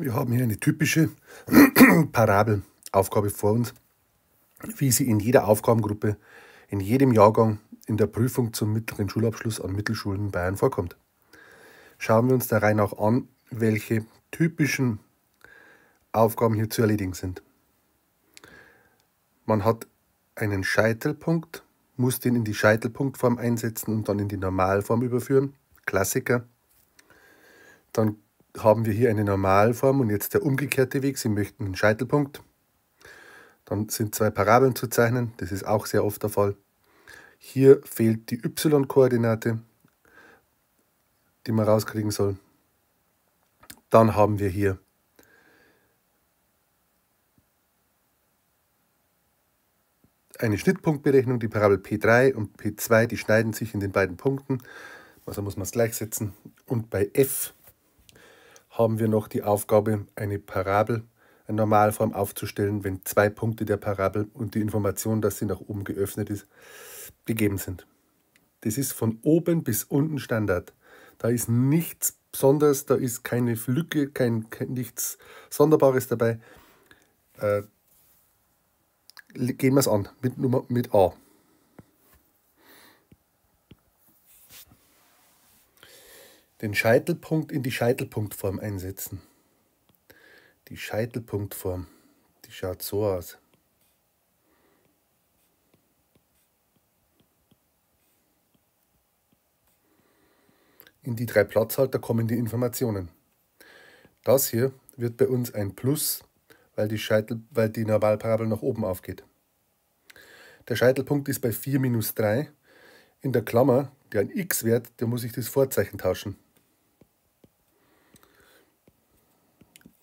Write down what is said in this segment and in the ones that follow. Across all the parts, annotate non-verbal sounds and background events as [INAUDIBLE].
Wir haben hier eine typische [CLEARS THROAT] Parabelaufgabe vor uns, wie sie in jeder Aufgabengruppe, in jedem Jahrgang in der Prüfung zum mittleren Schulabschluss an Mittelschulen in Bayern vorkommt. Schauen wir uns der Reihe nach an, welche typischen Aufgaben hier zu erledigen sind. Man hat einen Scheitelpunkt, muss den in die Scheitelpunktform einsetzen und dann in die Normalform überführen. Klassiker. Dann haben wir hier eine Normalform und jetzt der umgekehrte Weg. Sie möchten einen Scheitelpunkt. Dann sind zwei Parabeln zu zeichnen. Das ist auch sehr oft der Fall. Hier fehlt die y-Koordinate, die man rauskriegen soll. Dann haben wir hier eine Schnittpunktberechnung, die Parabel P3 und P2, die schneiden sich in den beiden Punkten. Also muss man es gleichsetzen. Und bei f haben wir noch die Aufgabe, eine Parabel, eine Normalform aufzustellen, wenn zwei Punkte der Parabel und die Information, dass sie nach oben geöffnet ist, gegeben sind. Das ist von oben bis unten Standard. Da ist nichts Besonderes, da ist keine Lücke, kein, kein nichts Sonderbares dabei. Äh, gehen wir es an mit, Nummer, mit A. Den Scheitelpunkt in die Scheitelpunktform einsetzen. Die Scheitelpunktform, die schaut so aus. In die drei Platzhalter kommen die Informationen. Das hier wird bei uns ein Plus weil die, Scheitel, weil die Normalparabel nach oben aufgeht. Der Scheitelpunkt ist bei 4 minus 3. In der Klammer, der ein x-Wert, der muss ich das Vorzeichen tauschen.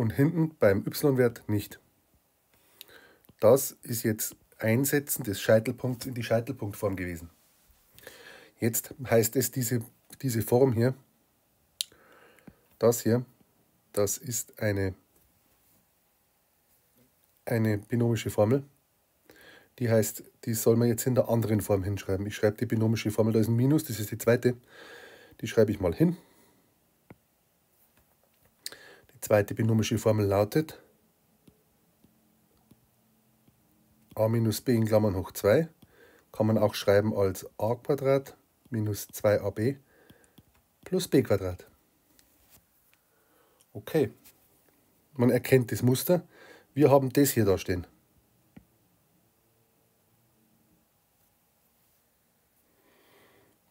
Und hinten beim y-Wert nicht. Das ist jetzt Einsetzen des Scheitelpunkts in die Scheitelpunktform gewesen. Jetzt heißt es, diese, diese Form hier, das hier, das ist eine eine binomische Formel. Die heißt, die soll man jetzt in der anderen Form hinschreiben. Ich schreibe die binomische Formel, da ist ein Minus, das ist die zweite. Die schreibe ich mal hin. Die zweite binomische Formel lautet a minus b in Klammern hoch 2. Kann man auch schreiben als a Quadrat minus 2ab plus b Quadrat. Okay, man erkennt das Muster. Wir haben das hier da stehen.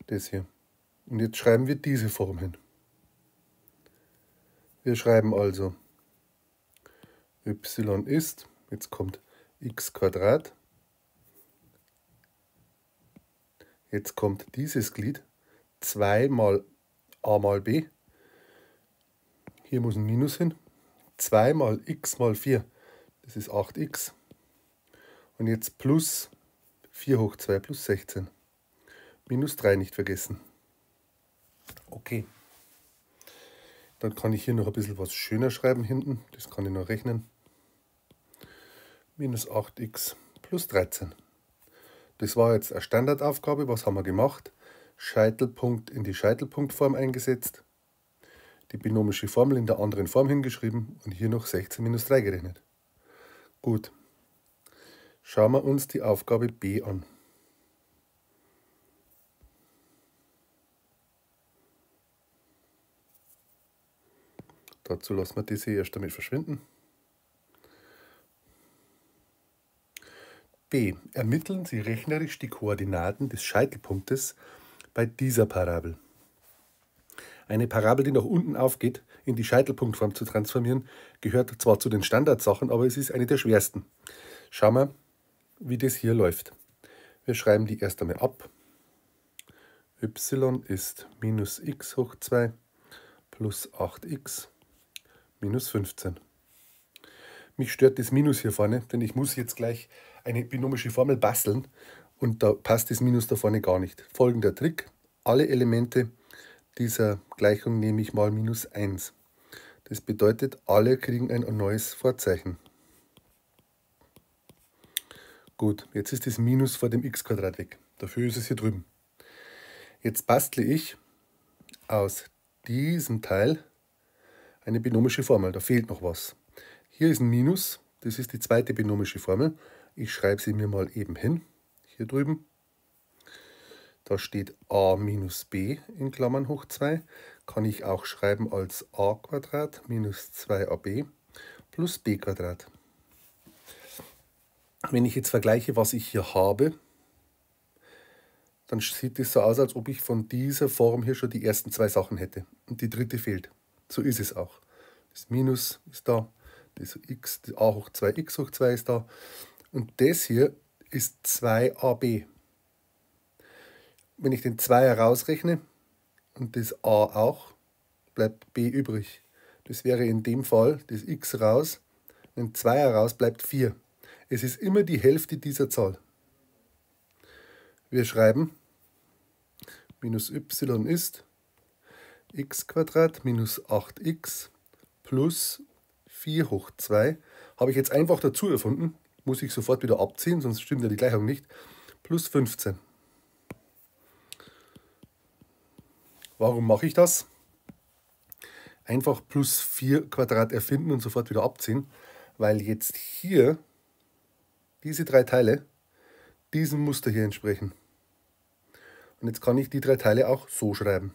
Das hier. Und jetzt schreiben wir diese Form hin. Wir schreiben also y ist, jetzt kommt x Quadrat, jetzt kommt dieses Glied 2 mal a mal b, hier muss ein Minus hin, 2 mal x mal 4, das ist 8x. Und jetzt plus 4 hoch 2 plus 16. Minus 3 nicht vergessen. Okay. Dann kann ich hier noch ein bisschen was schöner schreiben hinten. Das kann ich noch rechnen. Minus 8x plus 13. Das war jetzt eine Standardaufgabe. Was haben wir gemacht? Scheitelpunkt in die Scheitelpunktform eingesetzt. Die binomische Formel in der anderen Form hingeschrieben und hier noch 16 minus 3 gerechnet. Gut. Schauen wir uns die Aufgabe B an. Dazu lassen wir diese erst damit verschwinden. B. Ermitteln Sie rechnerisch die Koordinaten des Scheitelpunktes bei dieser Parabel. Eine Parabel, die nach unten aufgeht, in die Scheitelpunktform zu transformieren, gehört zwar zu den Standardsachen, aber es ist eine der schwersten. Schauen wir, wie das hier läuft. Wir schreiben die erst einmal ab. y ist minus x hoch 2 plus 8x minus 15. Mich stört das Minus hier vorne, denn ich muss jetzt gleich eine binomische Formel basteln und da passt das Minus da vorne gar nicht. Folgender Trick, alle Elemente dieser Gleichung nehme ich mal minus 1. Das bedeutet, alle kriegen ein neues Vorzeichen. Gut, jetzt ist das Minus vor dem x weg. Dafür ist es hier drüben. Jetzt bastle ich aus diesem Teil eine binomische Formel, da fehlt noch was. Hier ist ein Minus, das ist die zweite binomische Formel. Ich schreibe sie mir mal eben hin, hier drüben. Da steht a minus b in Klammern hoch 2. Kann ich auch schreiben als a Quadrat minus 2ab plus b Quadrat. Wenn ich jetzt vergleiche, was ich hier habe, dann sieht es so aus, als ob ich von dieser Form hier schon die ersten zwei Sachen hätte. Und die dritte fehlt. So ist es auch. Das Minus ist da, das x, das a hoch 2, x hoch 2 ist da. Und das hier ist 2ab. Wenn ich den 2 herausrechne und das a auch, bleibt b übrig. Das wäre in dem Fall das x raus. Wenn 2 heraus bleibt 4. Es ist immer die Hälfte dieser Zahl. Wir schreiben minus y ist x minus 8x plus 4 hoch 2. Habe ich jetzt einfach dazu erfunden, muss ich sofort wieder abziehen, sonst stimmt ja die Gleichung nicht. Plus 15. Warum mache ich das? Einfach plus 4 Quadrat erfinden und sofort wieder abziehen, weil jetzt hier diese drei Teile diesem Muster hier entsprechen. Und jetzt kann ich die drei Teile auch so schreiben.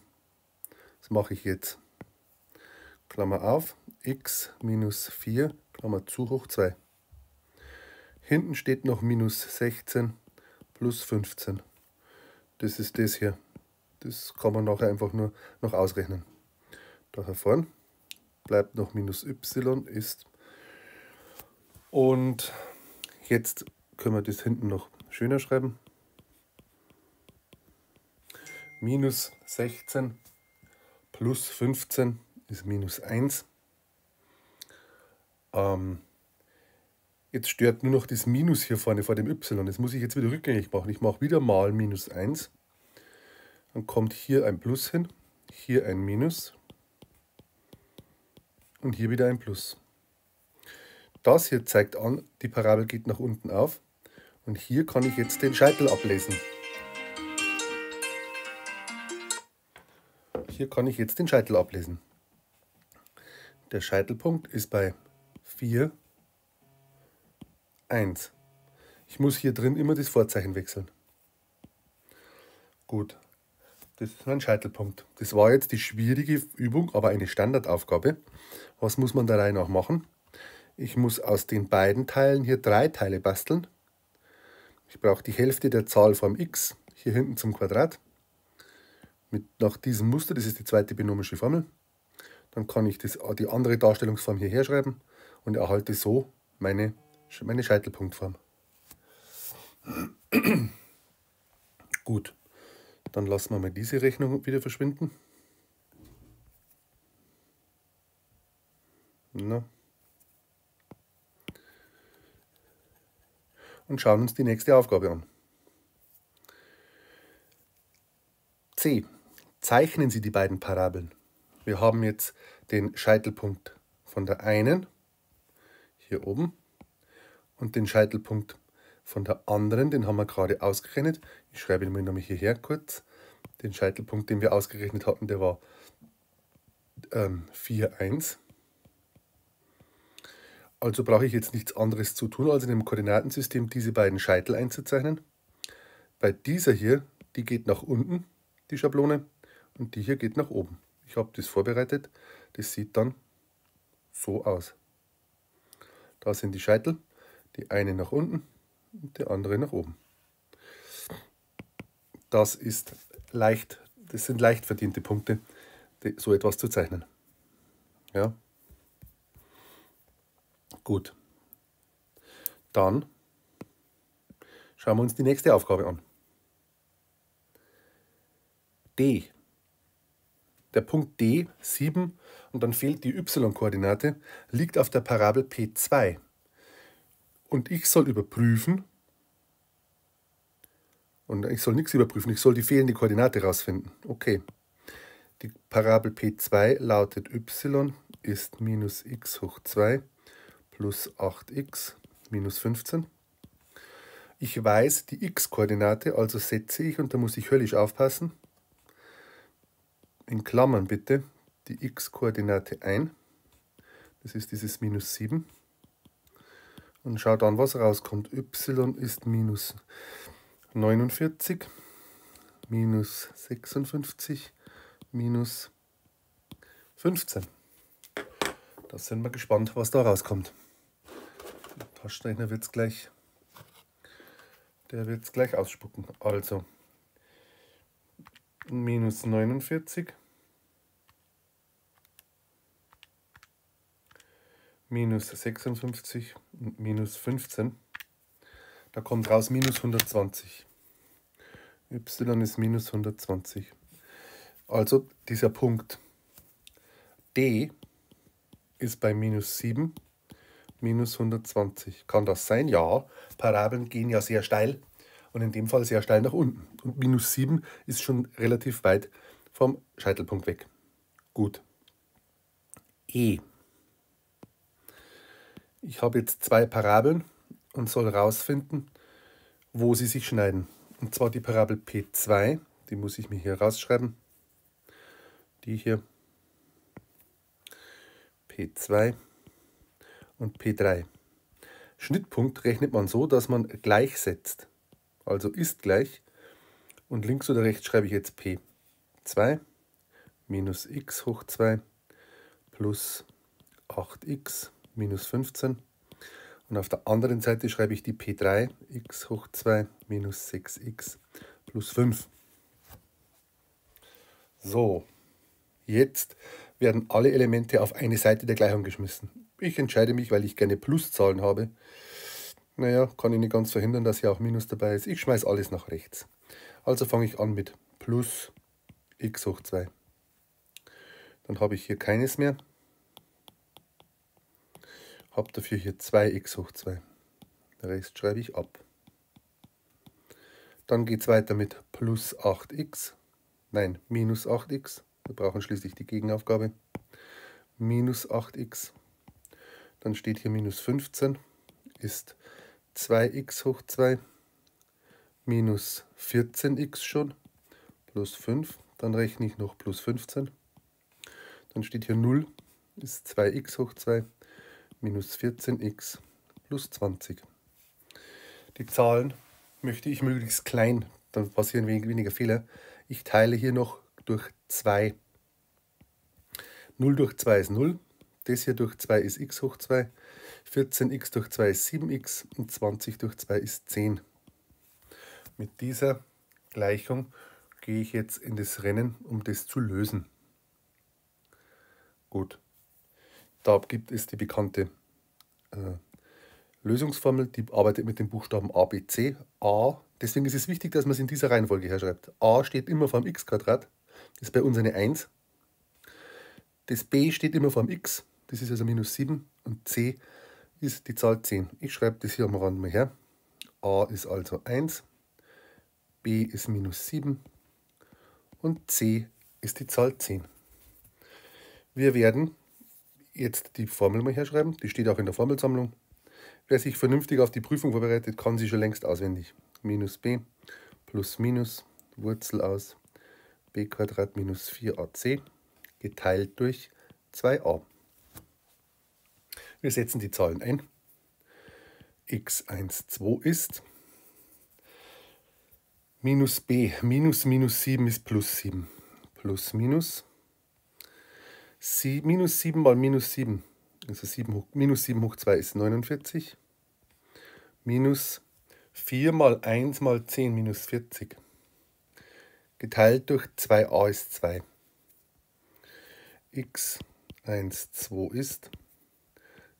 Das mache ich jetzt. Klammer auf, x minus 4, Klammer zu, hoch 2. Hinten steht noch minus 16 plus 15. Das ist das hier. Das kann man nachher einfach nur noch ausrechnen. Da vorne bleibt noch minus y ist. Und jetzt können wir das hinten noch schöner schreiben. Minus 16 plus 15 ist minus 1. Ähm, jetzt stört nur noch das Minus hier vorne vor dem y. Das muss ich jetzt wieder rückgängig machen. Ich mache wieder mal minus 1. Dann kommt hier ein Plus hin, hier ein Minus und hier wieder ein Plus. Das hier zeigt an, die Parabel geht nach unten auf. Und hier kann ich jetzt den Scheitel ablesen. Hier kann ich jetzt den Scheitel ablesen. Der Scheitelpunkt ist bei 4, 1. Ich muss hier drin immer das Vorzeichen wechseln. Gut, das ist mein Scheitelpunkt. Das war jetzt die schwierige Übung, aber eine Standardaufgabe. Was muss man da rein auch machen? Ich muss aus den beiden Teilen hier drei Teile basteln. Ich brauche die Hälfte der Zahl vom x hier hinten zum Quadrat. Mit, nach diesem Muster, das ist die zweite binomische Formel. Dann kann ich das, die andere Darstellungsform hier herschreiben und erhalte so meine, meine Scheitelpunktform. [CLEARS THROAT] Gut, dann lassen wir mal diese Rechnung wieder verschwinden. Na. und schauen uns die nächste Aufgabe an. C. Zeichnen Sie die beiden Parabeln. Wir haben jetzt den Scheitelpunkt von der einen, hier oben, und den Scheitelpunkt von der anderen, den haben wir gerade ausgerechnet. Ich schreibe ihn mal nochmal hierher kurz. Den Scheitelpunkt, den wir ausgerechnet hatten, der war ähm, 4, 1. Also brauche ich jetzt nichts anderes zu tun, als in dem Koordinatensystem diese beiden Scheitel einzuzeichnen. Bei dieser hier, die geht nach unten, die Schablone, und die hier geht nach oben. Ich habe das vorbereitet. Das sieht dann so aus. Da sind die Scheitel, die eine nach unten und die andere nach oben. Das ist leicht, das sind leicht verdiente Punkte, so etwas zu zeichnen. Ja. Gut. Dann schauen wir uns die nächste Aufgabe an. D. Der Punkt D, 7, und dann fehlt die y-Koordinate, liegt auf der Parabel P2. Und ich soll überprüfen, und ich soll nichts überprüfen, ich soll die fehlende Koordinate rausfinden. Okay. Die Parabel P2 lautet y ist minus x hoch 2 plus 8x minus 15. Ich weiß die x-Koordinate, also setze ich, und da muss ich höllisch aufpassen, in Klammern bitte, die x-Koordinate ein. Das ist dieses minus 7. Und schau dann, was rauskommt. y ist minus 49, minus 56, minus 15. Da sind wir gespannt, was da rauskommt. Der Taschenrechner wird es gleich, gleich ausspucken. Also minus 49 minus 56 und minus 15. Da kommt raus minus 120. y ist minus 120. Also dieser Punkt D ist bei minus 7 minus 120. Kann das sein? Ja. Parabeln gehen ja sehr steil und in dem Fall sehr steil nach unten. Und minus 7 ist schon relativ weit vom Scheitelpunkt weg. Gut. E. Ich habe jetzt zwei Parabeln und soll herausfinden, wo sie sich schneiden. Und zwar die Parabel P2, die muss ich mir hier rausschreiben. Die hier. P2 und P3. Schnittpunkt rechnet man so, dass man gleich setzt. Also ist gleich. Und links oder rechts schreibe ich jetzt P2 minus x hoch 2 plus 8x minus 15. Und auf der anderen Seite schreibe ich die P3 x hoch 2 minus 6x plus 5. So, jetzt werden alle Elemente auf eine Seite der Gleichung geschmissen. Ich entscheide mich, weil ich gerne Pluszahlen habe. Naja, kann ich nicht ganz verhindern, dass hier auch Minus dabei ist. Ich schmeiße alles nach rechts. Also fange ich an mit plus x hoch 2. Dann habe ich hier keines mehr habe dafür hier 2x hoch 2. Den Rest schreibe ich ab. Dann geht es weiter mit plus 8x. Nein, minus 8x. Wir brauchen schließlich die Gegenaufgabe. Minus 8x. Dann steht hier minus 15 ist 2x hoch 2 minus 14x schon plus 5. Dann rechne ich noch plus 15. Dann steht hier 0 ist 2x hoch 2 minus 14x plus 20. Die Zahlen möchte ich möglichst klein, dann passieren weniger Fehler. Ich teile hier noch durch 2. 0 durch 2 ist 0, das hier durch 2 ist x hoch 2, 14x durch 2 ist 7x und 20 durch 2 ist 10. Mit dieser Gleichung gehe ich jetzt in das Rennen, um das zu lösen. Gut. Da gibt es die bekannte äh, Lösungsformel, die arbeitet mit den Buchstaben A, B, C. A, deswegen ist es wichtig, dass man es in dieser Reihenfolge herschreibt. A steht immer vor dem x Quadrat, das ist bei uns eine 1. Das B steht immer vor dem x, das ist also minus 7. Und C ist die Zahl 10. Ich schreibe das hier am Rand mal her. A ist also 1, B ist minus 7 und C ist die Zahl 10. Wir werden jetzt die Formel mal herschreiben. Die steht auch in der Formelsammlung. Wer sich vernünftig auf die Prüfung vorbereitet, kann sie schon längst auswendig. Minus b plus minus Wurzel aus b minus 4ac geteilt durch 2a. Wir setzen die Zahlen ein. x1, 2 ist minus b, minus minus 7 ist plus 7. Plus minus Sie, minus 7 mal minus 7, also 7 hoch, minus 7 hoch 2 ist 49. Minus 4 mal 1 mal 10 minus 40. Geteilt durch 2a ist 2. x 1, 2 ist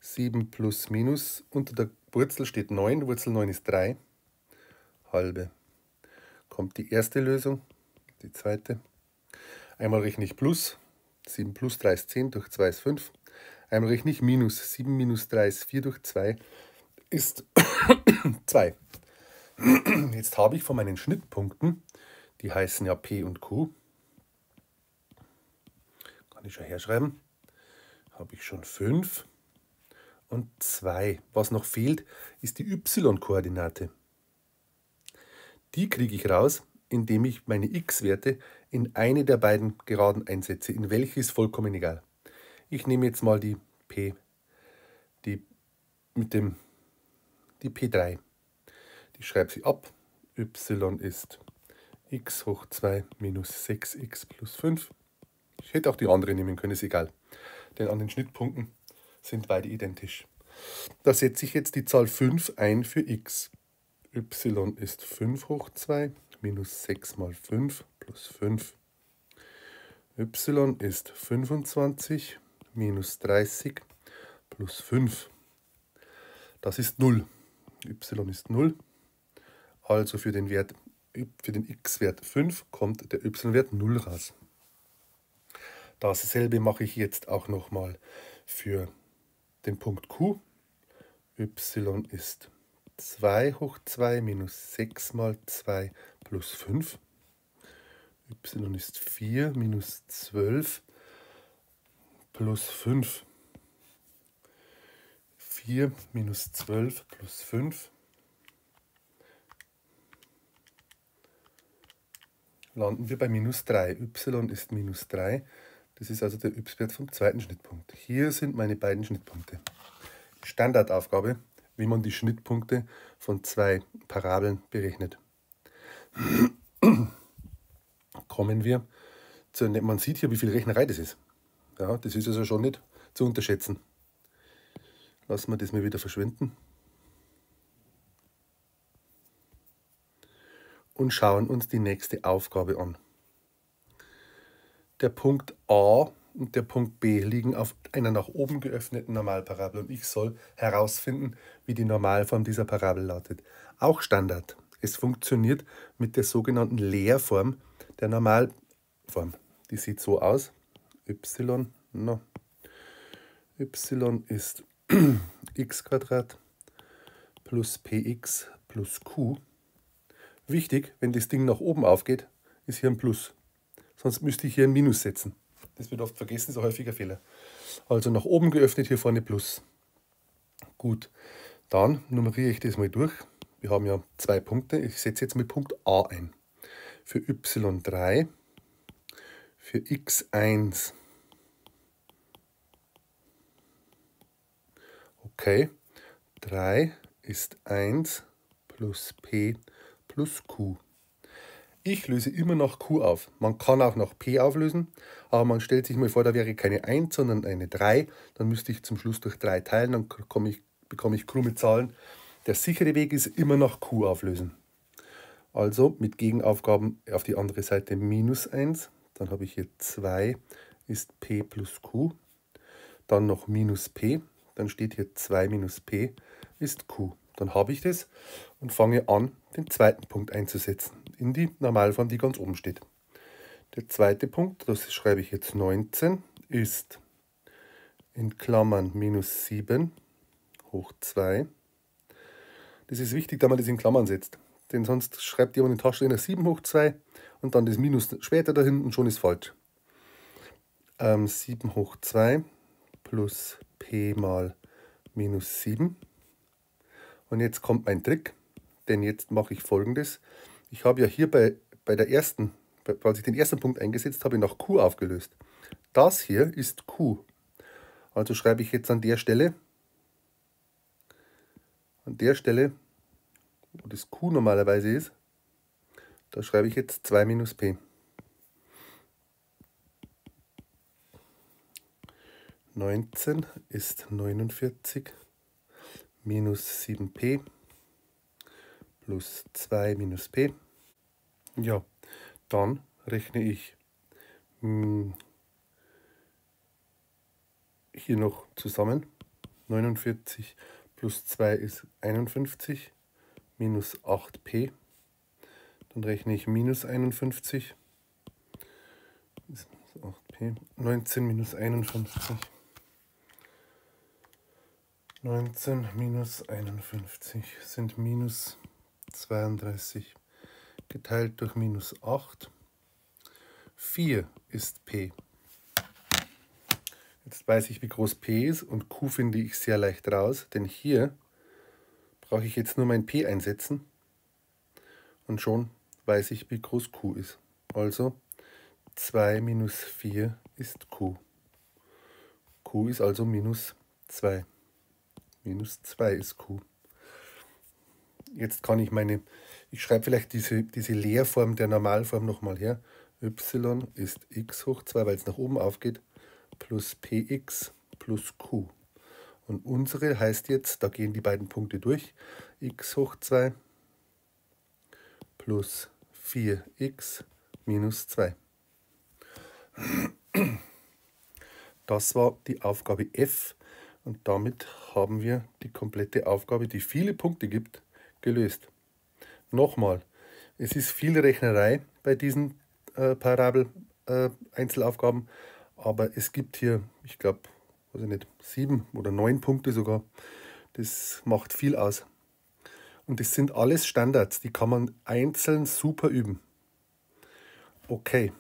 7 plus minus. Unter der Wurzel steht 9, Wurzel 9 ist 3. Halbe. Kommt die erste Lösung, die zweite. Einmal rechne ich plus, 7 plus 3 ist 10, durch 2 ist 5. Einmal rechne ich minus. 7 minus 3 ist 4 durch 2 ist [COUGHS] 2. [COUGHS] Jetzt habe ich von meinen Schnittpunkten, die heißen ja P und Q, kann ich schon herschreiben, habe ich schon 5 und 2. Was noch fehlt, ist die y-Koordinate. Die kriege ich raus, indem ich meine x-Werte in eine der beiden Geraden einsetze. In welche ist vollkommen egal. Ich nehme jetzt mal die P die, mit dem, die P3. Die schreibe sie ab. y ist x hoch 2 minus 6x plus 5. Ich hätte auch die andere nehmen können, ist egal. Denn an den Schnittpunkten sind beide identisch. Da setze ich jetzt die Zahl 5 ein für x. y ist 5 hoch 2 minus 6 mal 5 plus 5. y ist 25 minus 30 plus 5. Das ist 0. y ist 0. Also für den, Wert, für den x-Wert 5 kommt der y-Wert 0 raus. Dasselbe mache ich jetzt auch nochmal für den Punkt Q. y ist 2 hoch 2 minus 6 mal 2 plus 5. y ist 4 minus 12 plus 5. 4 minus 12 plus 5 landen wir bei minus 3. y ist minus 3. Das ist also der y-Wert vom zweiten Schnittpunkt. Hier sind meine beiden Schnittpunkte. Standardaufgabe, wie man die Schnittpunkte von zwei Parabeln berechnet. [CLEARS THROAT] Kommen wir zu, man sieht hier, wie viel Rechnerei das ist. Ja, das ist also schon nicht zu unterschätzen. Lassen wir das mal wieder verschwinden. und schauen uns die nächste Aufgabe an. Der Punkt A und der Punkt B liegen auf einer nach oben geöffneten Normalparabel und ich soll herausfinden, wie die Normalform dieser Parabel lautet. Auch Standard. Es funktioniert mit der sogenannten Leerform der Normalform. Die sieht so aus. y, no. y ist [CLEARS THROAT] x plus px plus q Wichtig, wenn das Ding nach oben aufgeht, ist hier ein Plus. Sonst müsste ich hier ein Minus setzen. Das wird oft vergessen, ist ein häufiger Fehler. Also nach oben geöffnet, hier vorne Plus. Gut, dann nummeriere ich das mal durch. Wir haben ja zwei Punkte. Ich setze jetzt mit Punkt A ein. Für y3, für x1. Okay, 3 ist 1 plus p plus Q. Ich löse immer nach Q auf. Man kann auch nach P auflösen, aber man stellt sich mal vor, da wäre keine 1, sondern eine 3. Dann müsste ich zum Schluss durch 3 teilen, dann bekomme ich, bekomme ich krumme Zahlen. Der sichere Weg ist immer nach Q auflösen. Also mit Gegenaufgaben auf die andere Seite minus 1. Dann habe ich hier 2 ist P plus Q. Dann noch minus P. Dann steht hier 2 minus P ist Q. Dann habe ich das und fange an, den zweiten Punkt einzusetzen, in die Normalform, die ganz oben steht. Der zweite Punkt, das schreibe ich jetzt 19, ist in Klammern minus 7 hoch 2. Das ist wichtig, da man das in Klammern setzt. Denn sonst schreibt jemand in den Taschenrechner 7 hoch 2 und dann das Minus später dahin und schon ist falsch. Ähm, 7 hoch 2 plus p mal minus 7 und jetzt kommt mein Trick, denn jetzt mache ich folgendes. Ich habe ja hier bei, bei der ersten, als ich den ersten Punkt eingesetzt habe, nach Q aufgelöst. Das hier ist Q. Also schreibe ich jetzt an der Stelle, an der Stelle, wo das Q normalerweise ist, da schreibe ich jetzt 2 minus P. Neunzehn ist neunundvierzig minus 7p plus 2 minus p. Ja, dann rechne ich hm, hier noch zusammen. 49 plus 2 ist 51 minus 8p. Dann rechne ich minus 51. 8p. 19 minus 51. 19 minus 51 sind minus 32 geteilt durch minus 8. 4 ist P. Jetzt weiß ich, wie groß P ist und Q finde ich sehr leicht raus, denn hier brauche ich jetzt nur mein P einsetzen und schon weiß ich, wie groß Q ist. Also 2 minus 4 ist Q. Q ist also minus 2. minus 2 ist q. Jetzt kann ich meine, ich schreibe vielleicht diese, diese Leerform der Normalform nochmal her. y ist x hoch 2, weil es nach oben aufgeht, plus px plus q. Und unsere heißt jetzt, da gehen die beiden Punkte durch, x hoch 2 plus 4x minus 2. Das war die Aufgabe F und damit haben wir die komplette Aufgabe, die viele Punkte gibt, gelöst. Nochmal, es ist viel Rechnerei bei diesen äh, Parabel-Einzelaufgaben, äh, aber es gibt hier, ich glaube, weiß ich nicht, sieben oder neun Punkte sogar. Das macht viel aus. Und das sind alles Standards, die kann man einzeln super üben. Okay,